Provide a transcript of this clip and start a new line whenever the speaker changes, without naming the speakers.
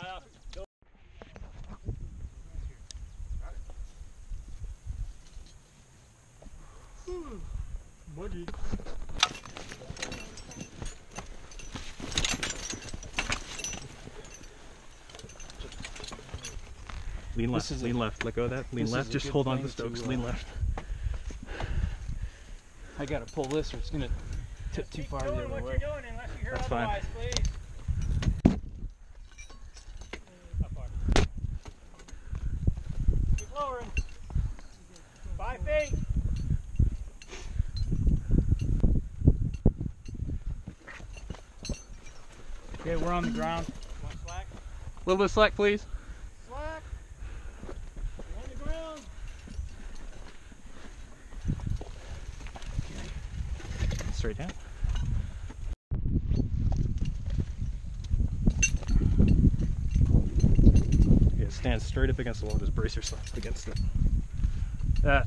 Tie off. Go.
Muggy.
Lean left,
This is a-
lean left. Let go of that. Lean left. Just hold on to the
thing to,
stokes.
uh,
lean left.
I gotta pull this or it's gonna tip too far the other way.
you're doing unless you hear
That's fine.
Okay, we're on the ground.
A little bit of slack, please.
Slack. You're on the ground.
Straight down. Yeah, stand straight up against the wall. Just brace yourself against it. That.